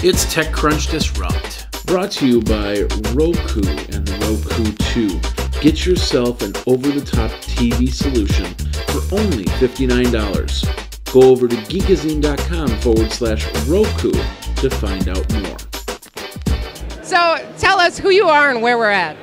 It's TechCrunch Disrupt, brought to you by Roku and the Roku 2. Get yourself an over the top TV solution for only $59. Go over to geekazine.com forward slash Roku to find out more. So tell us who you are and where we're at.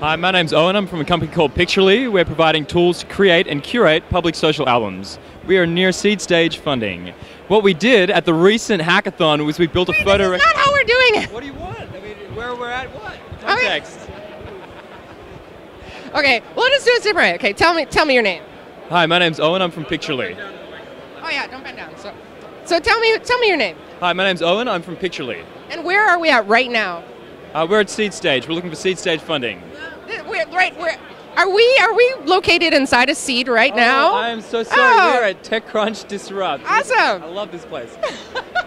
Hi, my name's Eoin. I'm from a company called Picture.ly. We're providing tools to create and curate public social albums. We are near seed stage funding. What we did at the recent hackathon was we built a Wait, photo. That's not how we're doing it. what do you want? I mean, where we're at, what? Okay. Context. Okay, well let's do it way. Okay, tell me tell me your name. Hi, my name's Eoin. I'm from Picture.ly. Oh yeah, don't bend down. So, so tell me tell me your name. Hi, my name's Eoin. I'm from Picture.ly. And where are we at right now? Uh, we're at seed stage. We're looking for seed stage funding. Right, where are we? Are we located inside a seed right now? Oh, I am so sorry. Oh. We're at TechCrunch Disrupt. Awesome. I love this place.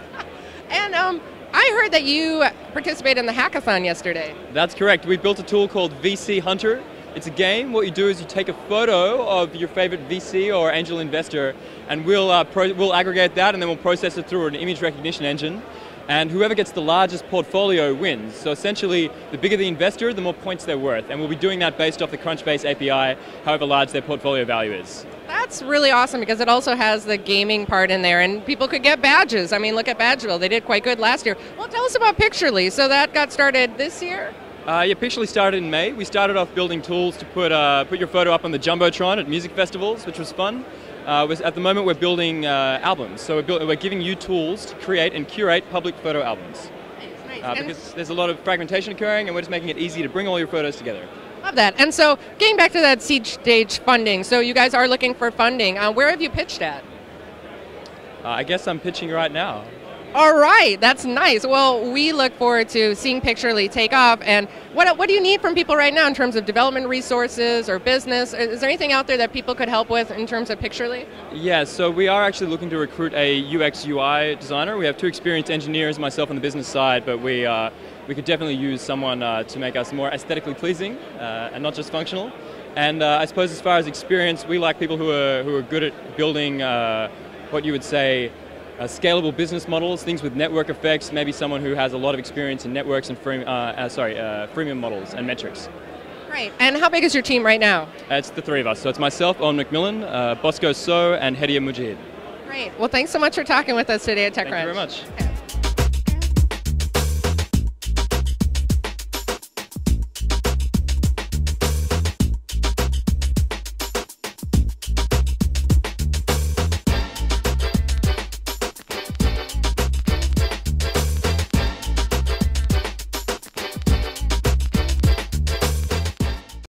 and um, I heard that you participated in the hackathon yesterday. That's correct. We built a tool called VC Hunter. It's a game. What you do is you take a photo of your favorite VC or angel investor, and we'll uh, pro- we'll aggregate that, and then we'll process it through an image recognition engine. And whoever gets the largest portfolio wins. So essentially, the bigger the investor, the more points they're worth. And we'll be doing that based off the Crunchbase API, however large their portfolio value is. That's really awesome because it also has the gaming part in there, and people could get badges. I mean, look at Badgeville; they did quite good last year. Well, tell us about Picture.ly. So that got started this year. Uh, yeah, Picture.ly started in May. We started off building tools to put uh, put your photo up on the jumbotron at music festivals, which was fun. Uh, was, at the moment, we're building uh, albums, so we're, build, we're giving you tools to create and curate public photo albums. Uh, because there's a lot of fragmentation occurring, and we're just making it easy to bring all your photos together. Love that. And so, getting back to that seed stage funding. So you guys are looking for funding. Uh, where have you pitched at? Uh, I guess I'm pitching right now. All right, that's nice. Well, we look forward to seeing Picture.ly take off. And what, what do you need from people right now in terms of development resources or business? Is there anything out there that people could help with in terms of Picture.ly? Yeah, so we are actually looking to recruit a UX UI designer. We have two experienced engineers, myself on the business side, but we, uh, we could definitely use someone uh, to make us more aesthetically pleasing uh, and not just functional. And uh, I suppose as far as experience, we like people who are, who are good at building uh, what you would say uh, scalable business models, things with network effects, maybe someone who has a lot of experience in networks and free, uh, uh, sorry, uh, freemium models and metrics. Great. And how big is your team right now? Uh, it's the three of us. So it's myself, Eoin McMillian, uh, Bosco So, and Hedia Mujahid. Great. Well, thanks so much for talking with us today at TechCrunch. Thank you very much.